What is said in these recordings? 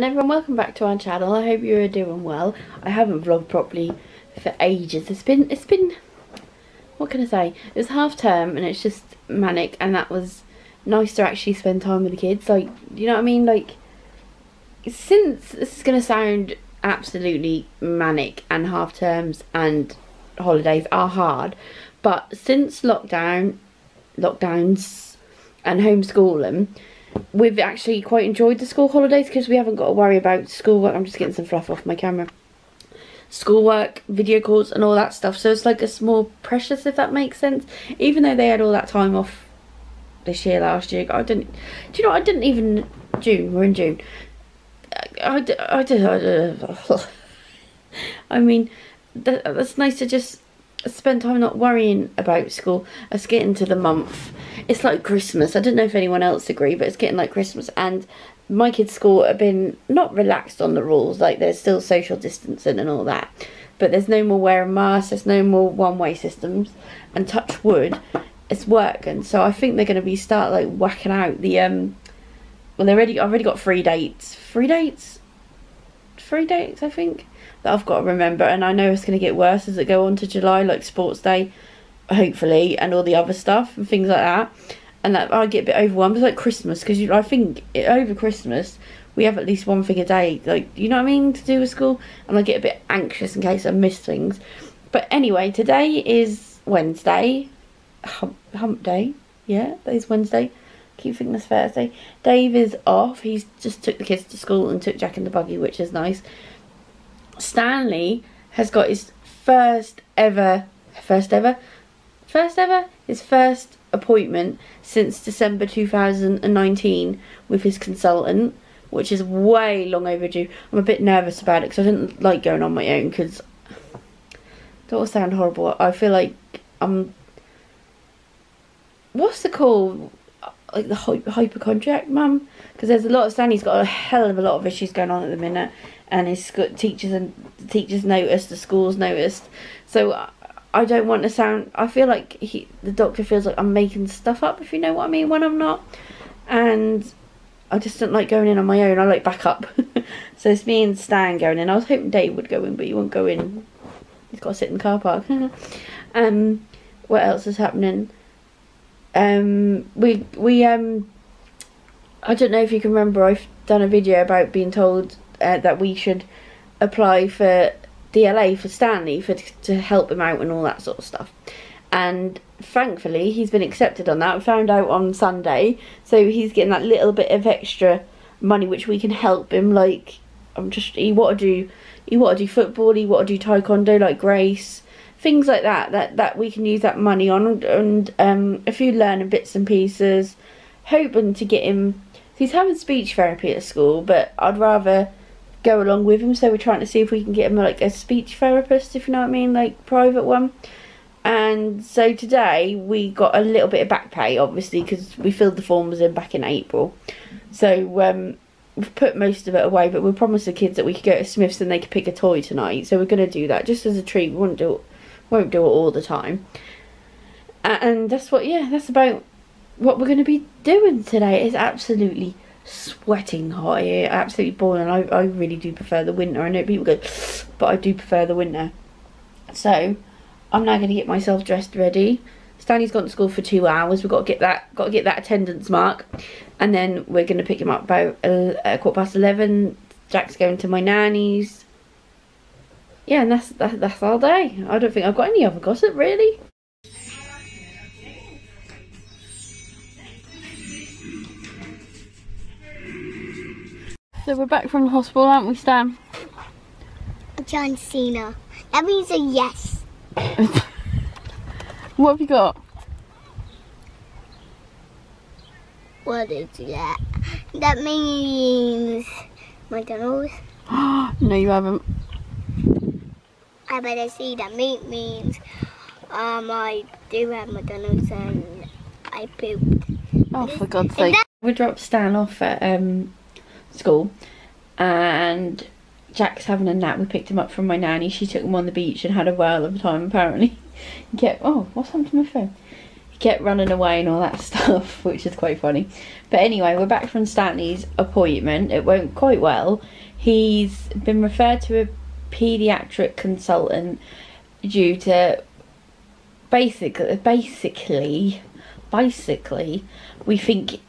and everyone welcome back to our channel. I hope you're doing well. I haven't vlogged properly for ages. It's been it's been what can i say? It's half term and it's just manic and that was nice to actually spend time with the kids. Like you know what i mean? Like since this is going to sound absolutely manic and half terms and holidays are hard but since lockdown lockdowns and homeschooling we've actually quite enjoyed the school holidays because we haven't got to worry about schoolwork. I'm just getting some fluff off my camera. Schoolwork, video calls and all that stuff. So it's like it's more precious if that makes sense. Even though they had all that time off this year, last year. I didn't, do you know, I didn't even, June, we're in June. I, I, I, I, I mean, that, that's nice to just spend time not worrying about school. Let's get into the month. It's like Christmas. I don't know if anyone else agree, but it's getting like Christmas. And my kids' school have been not relaxed on the rules. Like there's still social distancing and all that. But there's no more wearing masks. There's no more one-way systems. And touch wood, it's working. So I think they're going to be start like whacking out the um. Well, they already I've already got three dates. Three dates. Three dates, I think that I've got to remember. And I know it's going to get worse as it go on to July, like Sports Day, hopefully, and all the other stuff and things like that. And that I get a bit overwhelmed. It's like Christmas because I think it, over Christmas we have at least one thing a day, like you know what I mean, to do with school. And I get a bit anxious in case I miss things. But anyway, today is Wednesday, hump, hump day. Yeah, today's Wednesday. Keep thinking it's Thursday. Dave is off. He's just took the kids to school and took Jack in the buggy, which is nice. Stanley has got his first ever, first ever, first ever, his first appointment since December 2019 with his consultant, which is way long overdue. I'm a bit nervous about it because I didn't like going on my own because, don't sound horrible, I feel like I'm, what's the call? Like the hypochondriac mum? Because there's a lot of, Stanley's got a hell of a lot of issues going on at the minute and his teachers and teachers noticed, the schools noticed. So I don't want to sound. I feel like he, the doctor feels like I'm making stuff up, if you know what I mean, when I'm not. And I just don't like going in on my own. I like backup. so it's me and Stan going in. I was hoping Dave would go in, but he won't go in. He's got to sit in the car park. um, what else is happening? Um, we we um. I don't know if you can remember. I've done a video about being told uh, that we should apply for DLA for Stanley for to help him out and all that sort of stuff. And thankfully, he's been accepted on that. I found out on Sunday, so he's getting that little bit of extra money which we can help him. Like, I'm just he want to do he want to do football, he want to do taekwondo like Grace, things like that. That that we can use that money on and um, a few learning bits and pieces, hoping to get him. He's having speech therapy at school, but I'd rather go along with him. So we're trying to see if we can get him like a speech therapist, if you know what I mean, like private one. And so today we got a little bit of back pay, obviously, because we filled the forms in back in April. So um, we've put most of it away, but we promised the kids that we could go to Smyths and they could pick a toy tonight. So we're going to do that just as a treat. We won't do won't do it all the time. And that's what, yeah, that's about what we're going to be doing today. It's absolutely sweating hot here, absolutely boiling. I, I really do prefer the winter. I know people go, but I do prefer the winter. So, I'm now going to get myself dressed ready. Stanley's gone to school for two hours. We've got to get that, got to get that attendance mark, and then we're going to pick him up about uh, a quarter past eleven. Jack's going to my nanny's. Yeah, and that's that, that's all day. I don't think I've got any other gossip really. So we're back from the hospital, aren't we, Stan? John Cena. That means a yes. what have you got? What is that? That means McDonald's. no, you haven't. I better see that meat means um I do have McDonald's and I pooped. Oh, for God's sake. We dropped Stan off at um school and Jack's having a nap. We picked him up from my nanny. She took him on the beach and had a whale of a time apparently. He kept, oh, what's happened to my phone? He kept running away and all that stuff, which is quite funny. But anyway, we're back from Stanley's appointment. It went quite well. He's been referred to a paediatric consultant due to basically, basically, basically, we think.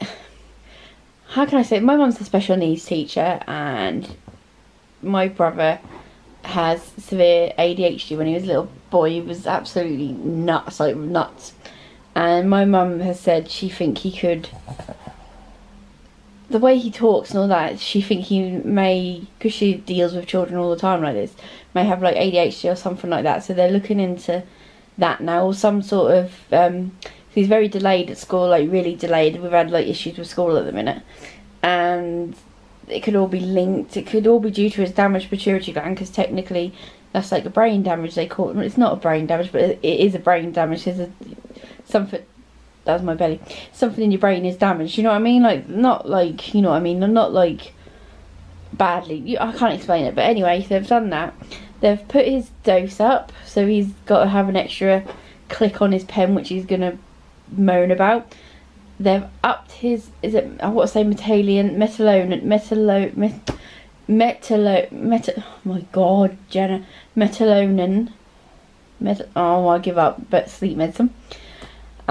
How can I say? My mum's a special needs teacher, and my brother has severe ADHD. When he was a little boy, he was absolutely nuts, like nuts. And my mum has said she think he could. The way he talks and all that, she think he may, because she deals with children all the time like this, may have like ADHD or something like that. So they're looking into that now, or some sort of. Um, he's very delayed at school, like really delayed. We've had like issues with school at the minute, and it could all be linked. It could all be due to his damaged pituitary gland, because technically that's like a brain damage. They call it. It's not a brain damage, but it is a brain damage. There's a something. That's my belly. Something in your brain is damaged. You know what I mean? Like not like you know what I mean. Not like badly. You, I can't explain it, but anyway, they've done that. They've put his dose up, so he's got to have an extra click on his pen, which he's gonna moan about. They've upped his is it I want to say metallion metalone metalo met, metalo metal oh my god Jenna metalonin met oh I give up but sleep medicine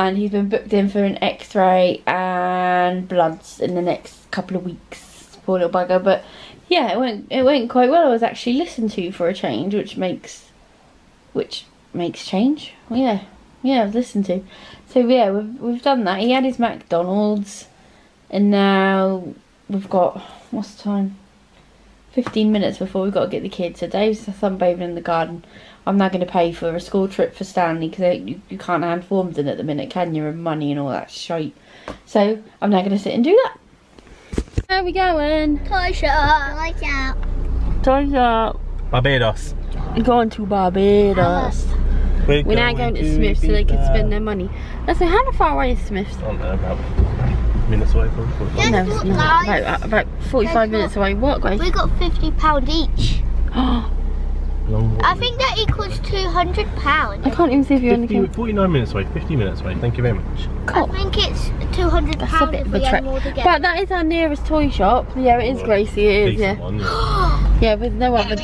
and he's been booked in for an x-ray and bloods in the next couple of weeks. Poor little bugger. But yeah it went it went quite well. I was actually listened to for a change which makes which makes change. Yeah. Yeah I've listened to. So yeah we've, we've done that. He had his McDonald's. And now we've got what's the time 15 minutes before we've got to get the kids so Dave's sunbathing in the garden I'm now going to pay for a school trip for Stanley because you, you can't hand forms in at the minute, can you? And money and all that shite. So I'm now going to sit and do that. Where are we going? Toy shop. Toy shop. Toys up. Barbados. We're going to Barbados. We're, We're now going to Smyths so they can spend their money. Let's say, how far away is Smyths? I don't know, about minutes away from Yeah. No, it's not. About, uh, about 45 minutes away. What, guys? We got fifty pound each. I think that equals two hundred pound. I can't even see if you're on the 49 minutes away, 50 minutes away. Thank you very much. I think it's two hundred That's a pound bit if of a we had trek. more together. But that is our nearest toy shop. Yeah, it is Well, Gracie, it is, yeah. one, yeah. Yeah, with no other.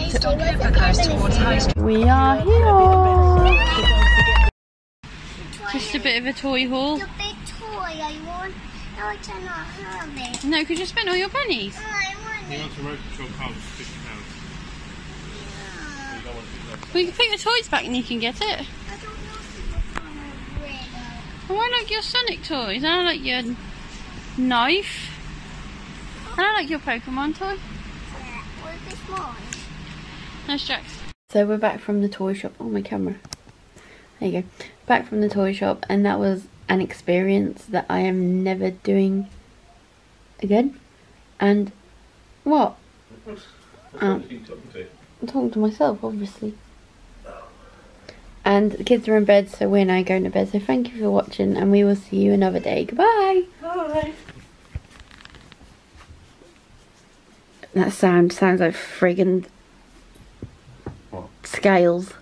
We are here. Just a bit of a toy haul. The big toy I want. No, I cannot have it. No, because you spent all your pennies. I want it. wants a remote control car with 50 pounds. Well, you can put your toys back and you can get it. I don't know if it's on a red. Oh, I like your Sonic toys. I like your knife. And I like your Pokemon toy. What is this mine? Nice Jax. So we're back from the toy shop. Oh, my camera. There you go. Back from the toy shop, and that was an experience that I am never doing again. And what? Um, I'm talking to myself, obviously. And the kids are in bed, so we're now going to bed. So thank you for watching, and we will see you another day. Goodbye. Bye. That sound sounds like friggin' What? scales.